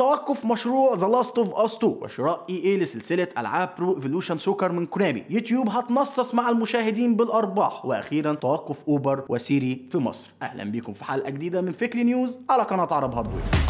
توقف مشروع The Last of Us 2 وشراء EA لسلسلة ألعاب Pro Evolution Soccer من كونامي يوتيوب هتنصص مع المشاهدين بالأرباح. وأخيرا توقف اوبر وسيري في مصر. أهلا بيكم في حلقة جديدة من فكري News على قناة عرب هاردوير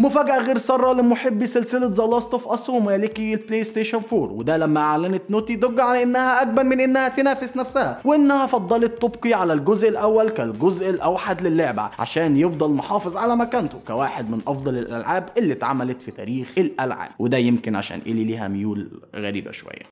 مفاجأة غير سارة لمحبي سلسلة The Last of Us ومالكي ال PlayStation 4 وده لما أعلنت Naughty Dog على إنها أجمل من إنها تنافس نفسها وإنها فضلت تبقي على الجزء الأول كالجزء الأوحد للعبة عشان يفضل محافظ على مكانته كواحد من أفضل الألعاب اللي اتعملت في تاريخ الألعاب. وده يمكن عشان Ellie ليها ميول غريبة شوية.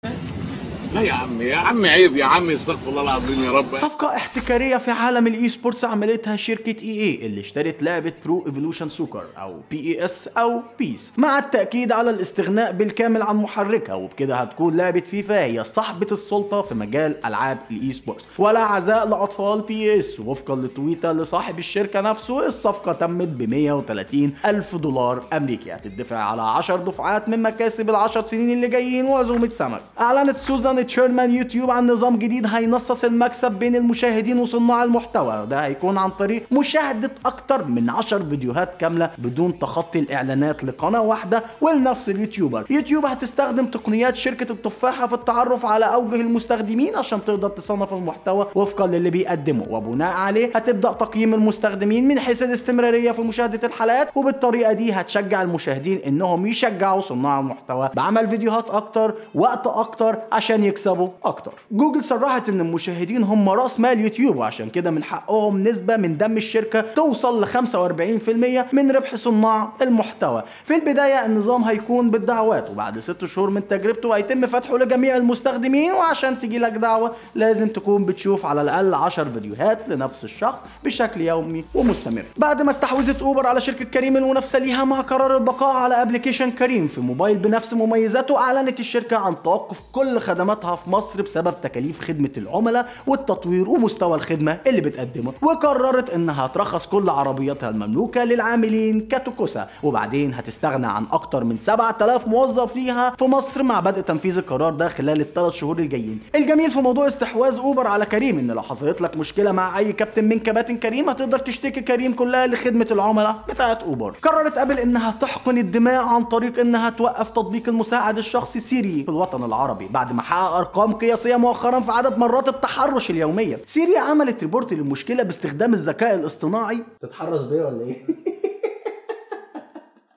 لا يا عم يا عم عيب يا عم استغفر الله العظيم يا رب. صفقة احتكارية في عالم ال esports عملتها شركة EA اللي اشترت لعبة Pro Evolution Soccer أو PES أو بيس مع التأكيد على الاستغناء بالكامل عن محركها وبكده هتكون لعبة فيفا هي صاحبة السلطة في مجال ألعاب ال esports ولا عزاء لأطفال PES وفقا لتويتر لصاحب الشركة نفسه الصفقة تمت ب 130 ألف دولار أمريكي. هتدفع على 10 دفعات من مكاسب العشر سنين اللي جايين وعزومة سمك. أعلنت سوزان chairman يوتيوب عن نظام جديد هينصص المكسب بين المشاهدين وصناع المحتوى. ده هيكون عن طريق مشاهدة أكتر من 10 فيديوهات كاملة بدون تخطي الإعلانات لقناة واحدة ولنفس اليوتيوبر. يوتيوب هتستخدم تقنيات شركة التفاحة في التعرف على أوجه المستخدمين عشان تقدر تصنف المحتوى وفقا للي بيقدمه. وبناء عليه هتبدأ تقييم المستخدمين من حيث الاستمرارية في مشاهدة الحلقات وبالطريقة دي هتشجع المشاهدين إنهم يشجعوا صناع المحتوى بعمل فيديوهات أكتر وقت أكتر عشان يكسبوا أكتر. جوجل صرحت إن المشاهدين هم رأس مال يوتيوب وعشان كده من حقهم نسبة من دم الشركة توصل ل 45% من ربح صناع المحتوى. في البداية النظام هيكون بالدعوات وبعد ست شهور من تجربته هيتم فتحه لجميع المستخدمين وعشان تجي لك دعوة لازم تكون بتشوف على الأقل 10 فيديوهات لنفس الشخص بشكل يومي ومستمر. بعد ما استحوذت أوبر على شركة كريم المنافسة ليها مع قرار البقاء على application كريم. في موبايل بنفس مميزاته أعلنت الشركة عن توقف كل خدماتها في مصر بسبب تكاليف خدمة العملاء والتطوير ومستوى الخدمة اللي بتقدمه وقررت إنها ترخص كل عربياتها المملوكة للعاملين كتوكوسا وبعدين هتستغنى عن أكتر من 7000 موظف ليها في مصر مع بدء تنفيذ القرار ده خلال الثلاث شهور الجايين. الجميل في موضوع استحواذ أوبر على كريم إن لو حصلت لك مشكلة مع أي كابتن من كباتن كريم هتقدر تشتكي كريم كلها لخدمة العملاء بتاعت أوبر. قررت أبل إنها تحقن الدماء عن طريق إنها توقف تطبيق المساعد الشخصي سيري في الوطن العربي بعد ما حقق أرقام قياسية مؤخرا في عدد مرات التحرش اليومية. سيري عملت report للمشكلة باستخدام الذكاء الاصطناعي. تتحرش بيه ولا إيه؟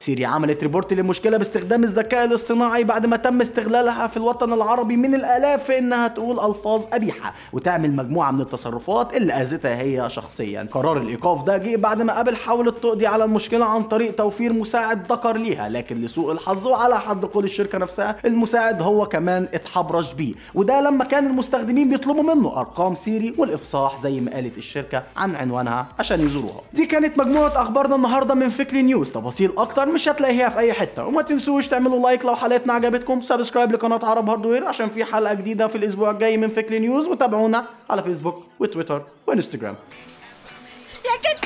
سيري عملت report للمشكله باستخدام الذكاء الاصطناعي بعد ما تم استغلالها في الوطن العربي من الآلاف في إنها تقول ألفاظ قبيحه وتعمل مجموعة من التصرفات اللي آذتها هي شخصيا. قرار الإيقاف ده جه بعد ما ابل حاولت تقضي على المشكلة عن طريق توفير مساعد ذكر ليها لكن لسوء الحظ وعلى حد قول الشركة نفسها المساعد هو كمان اتحرش بيه. وده لما كان المستخدمين بيطلبوا منه أرقام سيري والإفصاح زي ما قالت الشركة عن عنوانها عشان يزوروها. دي كانت مجموعة أخبارنا النهارده من Fakely News. تفاصيل أكتر مش هتلاقيها في اي حتة وما تنسوش تعملوا like لو حلقتنا عجبتكم subscribe لقناه عرب هاردوير عشان في حلقه جديده في الأسبوع الجاي من Fakely News وتابعونا على فيسبوك وتويتر وانستغرام يا كتاب